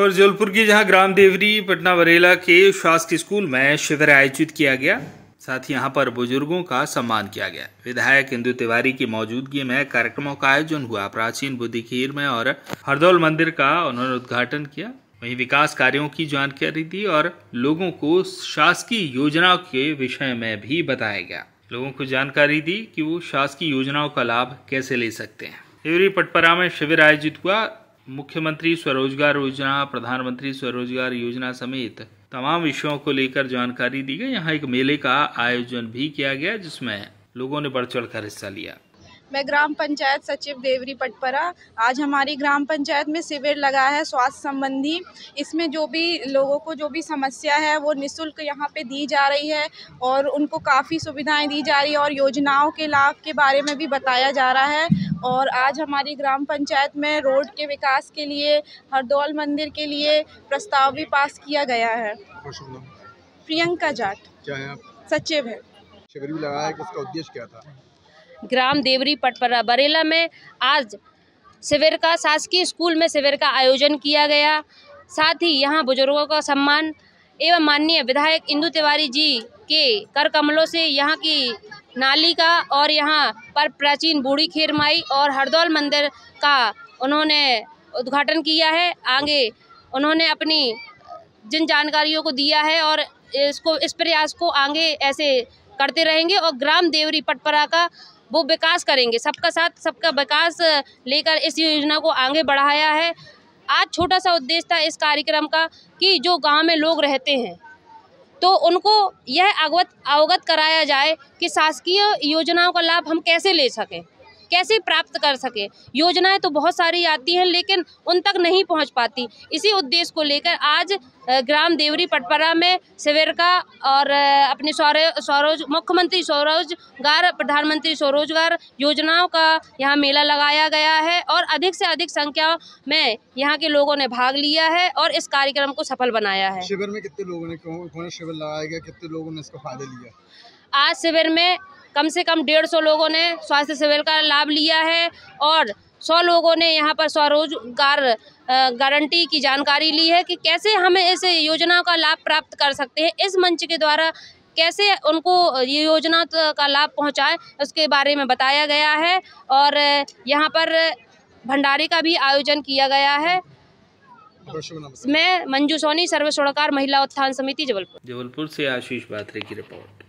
खबर जबलपुर की जहाँ ग्राम देवरी, पटना बरेला के शासकीय स्कूल में शिविर आयोजित किया गया। साथ ही यहाँ पर बुज़ुर्गों का सम्मान किया गया। विधायक इंदु तिवारी की मौजूदगी में कार्यक्रमों का आयोजन हुआ। प्राचीन बुद्धि खीर में और हरदौल मंदिर का उन्होंने उद्घाटन किया। वहीं विकास कार्यों की जानकारी दी और लोगों को शासकीय योजनाओं के विषय में भी बताया गया। लोगों को जानकारी दी कि वो शासकीय योजनाओं का लाभ कैसे ले सकते हैं। देवरी, पटपरा में शिविर आयोजित हुआ। मुख्यमंत्री स्वरोजगार योजना, प्रधानमंत्री स्वरोजगार योजना समेत तमाम विषयों को लेकर जानकारी दी गई। यहाँ एक मेले का आयोजन भी किया गया, जिसमें लोगों ने बढ़ चढ़ हिस्सा लिया। मैं ग्राम पंचायत सचिव देवरी पटपरा। आज हमारी ग्राम पंचायत में शिविर लगा है स्वास्थ्य संबंधी। इसमें जो भी लोगों को जो भी समस्या है वो निशुल्क यहाँ पे दी जा रही है और उनको काफ़ी सुविधाएँ दी जा रही है और योजनाओं के लाभ के बारे में भी बताया जा रहा है। और आज हमारी ग्राम पंचायत में रोड के विकास के लिए हरदौल मंदिर के लिए प्रस्ताव भी पास किया गया है। प्रियंका जाट क्या है आप? सचिव है। शिविर भी लगाया है कि उसका उद्देश्य क्या था? ग्राम देवरी पटपरा बरेला में आज शिविर का शासकीय स्कूल में शिविर का आयोजन किया गया। साथ ही यहाँ बुज़ुर्गों का सम्मान एवं माननीय विधायक इंदु तिवारी जी के कर कमलों से यहाँ की नाली का और यहाँ पर प्राचीन बूढ़ी खीर माई और हरदौल मंदिर का उन्होंने उद्घाटन किया है। आगे उन्होंने अपनी जिन जानकारियों को दिया है और इसको, इस प्रयास को आगे ऐसे करते रहेंगे और ग्राम देवरी पटपरा का वो विकास करेंगे। सबका साथ, सबका विकास लेकर इस योजना को आगे बढ़ाया है। आज छोटा सा उद्देश्य था इस कार्यक्रम का कि जो गाँव में लोग रहते हैं तो उनको यह अवगत अवगत कराया जाए कि शासकीय योजनाओं का लाभ हम कैसे ले सकें। कैसे प्राप्त कर सके? योजनाएँ तो बहुत सारी आती हैं, लेकिन उन तक नहीं पहुँच पाती। इसी उद्देश्य को लेकर आज ग्राम देवरी पटपरा में शिविर का और अपने स्वरोज मुख्यमंत्री स्वरोजगार प्रधानमंत्री स्वरोजगार योजनाओं का यहाँ मेला लगाया गया है और अधिक से अधिक संख्या में यहाँ के लोगों ने भाग लिया है और इस कार्यक्रम को सफल बनाया है। शिविर में कितने लोगों ने, कौन शिविर लगाया गया कितने लोगों ने इसका फ़ायदा लिया? आज शिविर में कम से कम डेढ़ सौ लोगों ने स्वास्थ्य शिविर का लाभ लिया है और सौ लोगों ने यहाँ पर स्वरोजगार गारंटी की जानकारी ली है कि कैसे हमें इस योजना का लाभ प्राप्त कर सकते हैं। इस मंच के द्वारा कैसे उनको ये योजना का लाभ पहुँचाए, उसके बारे में बताया गया है और यहाँ पर भंडारे का भी आयोजन किया गया है। मैं मंजू सोनी सर्व सड़कार महिला उत्थान समिति जबलपुर। जबलपुर से आशीष बात्रे की रिपोर्ट।